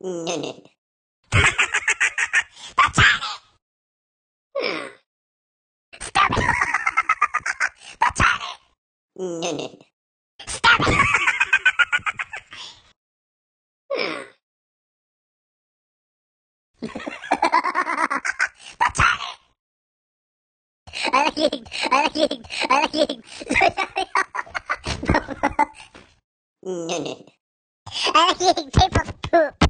No, no. That's it! Hmm. Stop it! That's it! No, no. Stop it! Hmm. That's it! I like it! I like it! I like it! No, no. I like eating people's poop!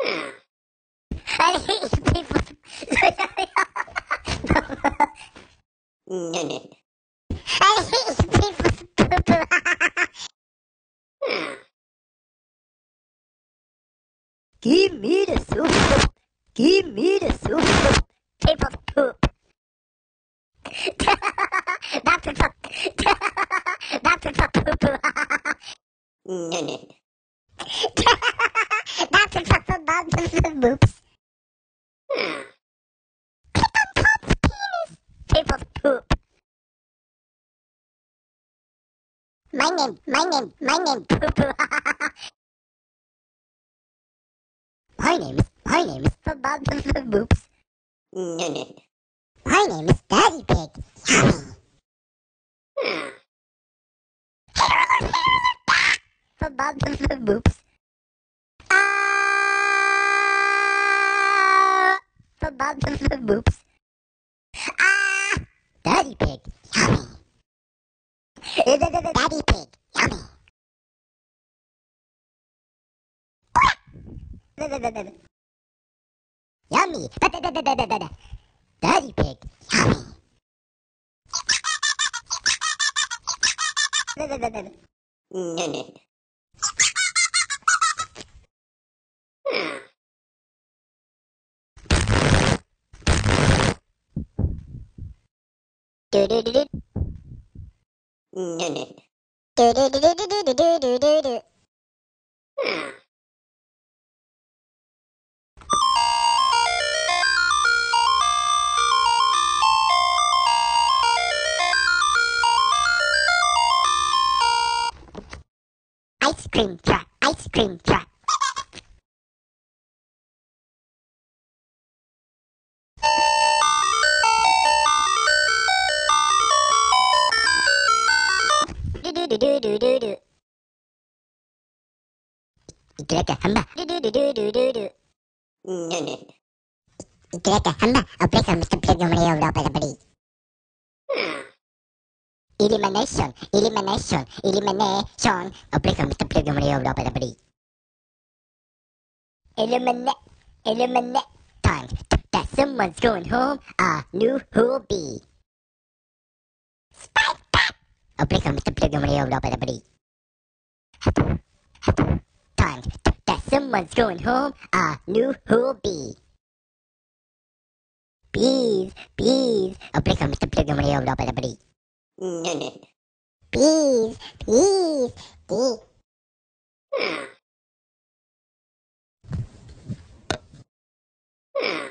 Hmm. I like eating people's... No, no. I like eating people's poop! Hmm. Give me the soup! Give me the soup! People's poop! Not people... Not people poop! No, no. Not people poop! Not people poops! People's poop! My name, my name, my name, poo poo. My name is, my name is Boops. No, no. My name is Daddy Pig. Yummy. Hmm. Boops. Ah! Boops. Ah! Daddy Pig. Yummy. Daddy Pig. Yummy. Daddy Pig. Yummy. No, no. Do do do do No, no. do do do do do do do do do do. cream truck. Ice cream truck. Do do do do do do do. Director Hamba. Do do do do do do do. No no. Director Hamba. I'll play some Mr. Pedro Mario Lopez elimination, elimination, elimination. Apply comme s'il te plaît, comme les hommes, pas d'abri. Eliminate, eliminate. Time that someone's going home. I knew who'll be. Spike that. Apply comme s'il te plaît, comme les hommes, pas. Time that someone's going home. I knew who'll be. Bees, bees. Oh, break comme s'il te plaît, comme les hommes, pas d'abri. No, no. Bees, bees, bees. Hmm. Hmm.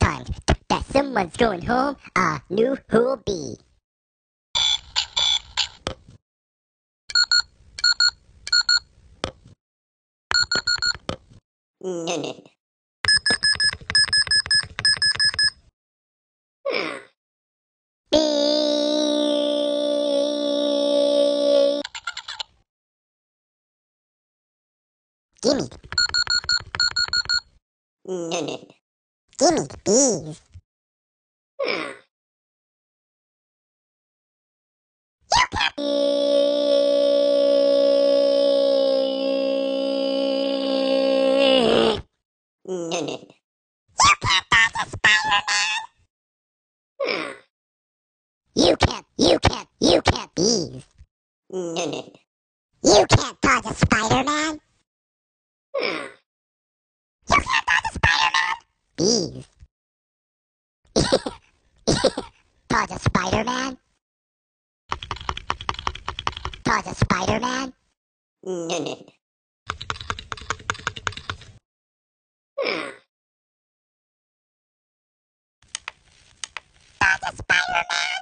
Time that someone's going home. A new who'll be. No, no. Hmm. No, no. no. gimme the bees. Hmm. You No, no. You can't dodge a Spider-Man. Hmm. You can't, you can't, you can't bees. No, no. You can't dodge a Spider-Man. Hmm. You can't dodge a Spider-Man. Bees. dodge a Spider-Man. Dodge a Spider-Man. No, no. Hmm. Dodge a Spider-Man.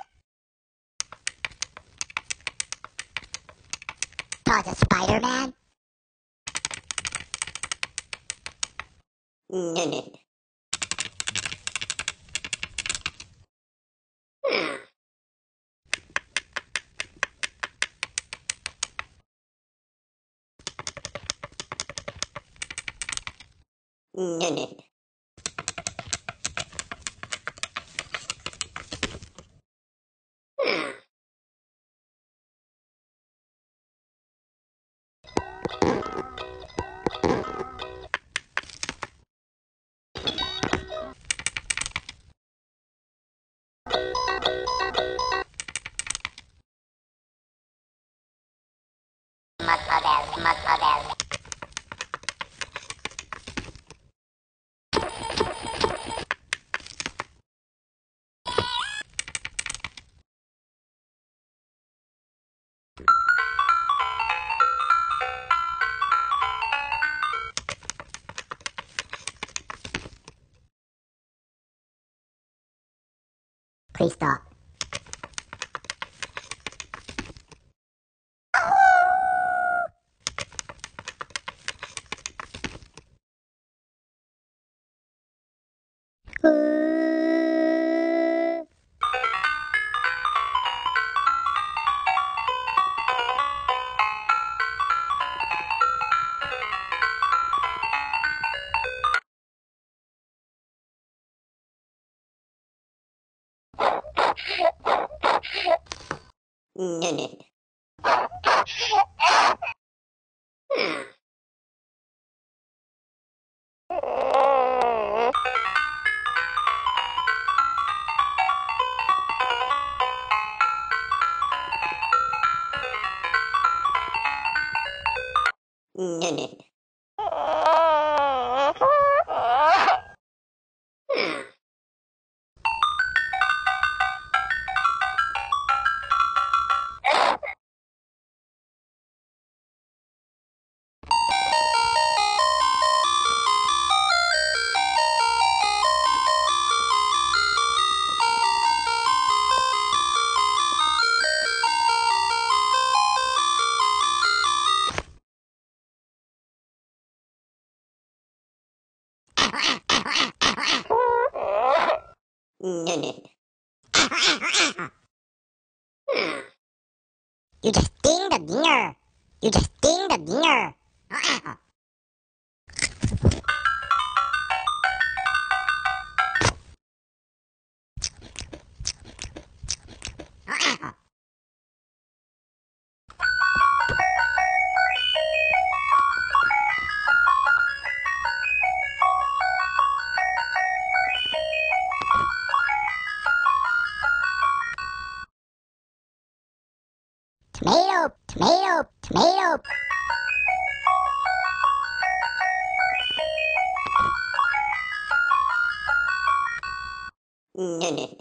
Dodge a Spider-Man. ねね。Must have, must have. Please stop. You just ding the dinger. You just ding the dinger. Uh-uh. No,